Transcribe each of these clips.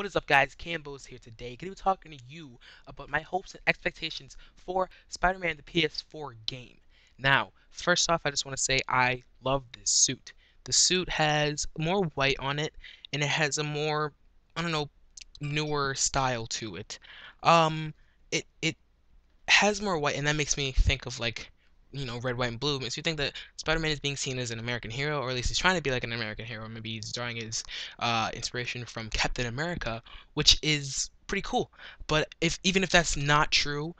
What is up guys, KamBoz here today, going to be talking to you about my hopes and expectations for Spider-Man the PS4 game. Now, first off, I just want to say I love this suit. The suit has more white on it, and it has a more, I don't know, newer style to it. Um, it, it has more white, and that makes me think of like you know, red, white, and blue makes you think that Spider-Man is being seen as an American hero, or at least he's trying to be like an American hero. Maybe he's drawing his uh, inspiration from Captain America, which is pretty cool. But if even if that's not true,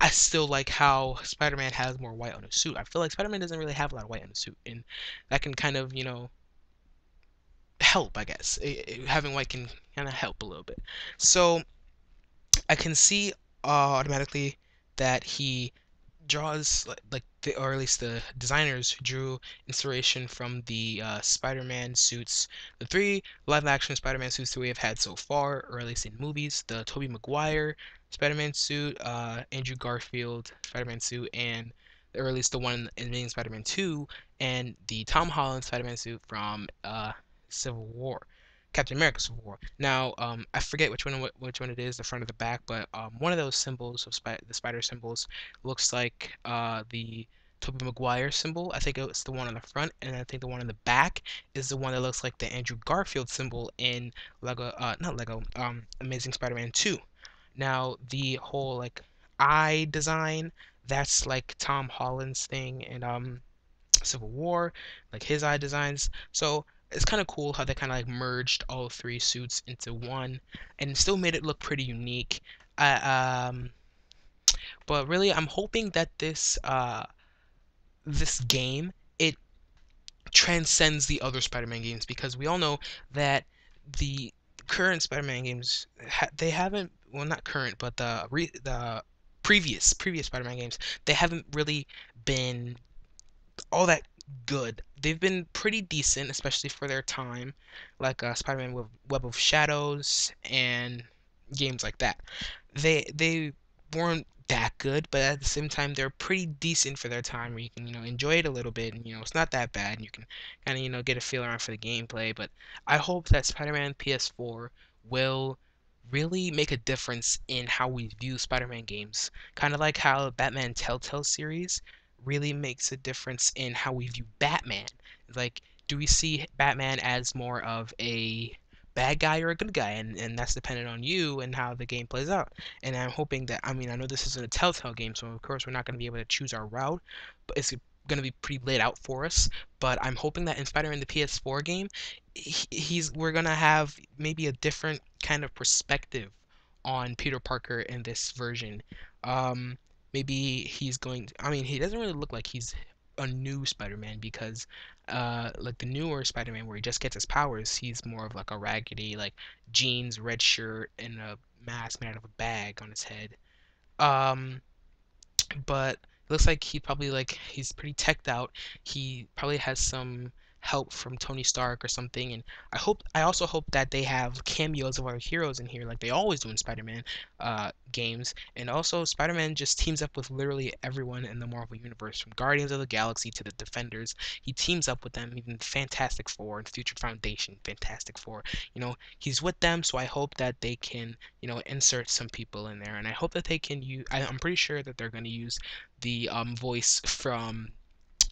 I still like how Spider-Man has more white on his suit. I feel like Spider-Man doesn't really have a lot of white on his suit, and that can kind of, you know, help, I guess. It, it, having white can kind of help a little bit. So I can see uh, automatically that he draws like the or at least the designers drew inspiration from the uh, Spider-Man suits, the three live-action Spider-Man suits that we have had so far, or at least in movies, the Tobey Maguire Spider-Man suit, uh, Andrew Garfield Spider-Man suit, and or at least the one in Amazing Spider-Man 2, and the Tom Holland Spider-Man suit from uh, Civil War. Captain America Civil War. Now, um, I forget which one which one it is, the front or the back, but um, one of those symbols of the spider symbols looks like uh, the Tobey Maguire symbol. I think it's the one on the front, and I think the one on the back is the one that looks like the Andrew Garfield symbol in Lego, uh, not Lego, um, Amazing Spider-Man 2. Now, the whole like eye design, that's like Tom Holland's thing, and um, Civil War, like his eye designs. So it's kind of cool how they kind of like merged all three suits into one and still made it look pretty unique. Um, but really, I'm hoping that this uh, this game it transcends the other Spider-Man games because we all know that the current Spider-Man games ha they haven't well not current but the the previous previous Spider-Man games they haven't really been all that good. They've been pretty decent, especially for their time, like uh, Spider-Man Web of Shadows and games like that. They they weren't that good, but at the same time they're pretty decent for their time where you can, you know, enjoy it a little bit and you know, it's not that bad and you can kind of, you know, get a feel around for the gameplay, but I hope that Spider-Man PS4 will really make a difference in how we view Spider-Man games. Kind of like how Batman Telltale series really makes a difference in how we view Batman. Like, do we see Batman as more of a bad guy or a good guy? And, and that's dependent on you and how the game plays out. And I'm hoping that, I mean, I know this isn't a Telltale game, so of course we're not going to be able to choose our route, but it's going to be pretty laid out for us. But I'm hoping that in Spider-Man the PS4 game, he's we're going to have maybe a different kind of perspective on Peter Parker in this version. Um, maybe he's going to, I mean, he doesn't really look like he's a new Spider-Man because uh like the newer Spider-Man where he just gets his powers, he's more of like a raggedy like jeans, red shirt and a mask made out of a bag on his head. Um but looks like he probably like he's pretty teched out. He probably has some help from Tony Stark or something. And I hope I also hope that they have cameos of our heroes in here, like they always do in Spider-Man uh, games. And also, Spider-Man just teams up with literally everyone in the Marvel universe, from Guardians of the Galaxy to the Defenders. He teams up with them, even Fantastic Four and Future Foundation, Fantastic Four. You know, he's with them, so I hope that they can, you know, insert some people in there, and I hope that they can use. I, I'm pretty sure that they're going to use the um, voice from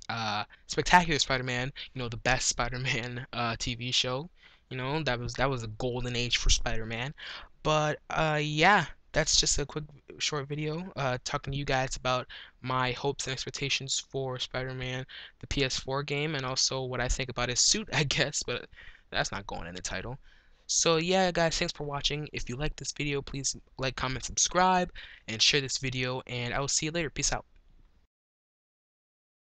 uh, Spectacular Spider-Man, you know, the best Spider-Man uh, TV show. You know, that was that was a golden age for Spider-Man. But uh, yeah, that's just a quick short video uh, talking to you guys about my hopes and expectations for Spider-Man, the PS4 game, and also what I think about his suit, I guess, but that's not going in the title. So yeah, guys, thanks for watching. If you like this video, please like, comment, subscribe, and share this video, and I will see you later. Peace out.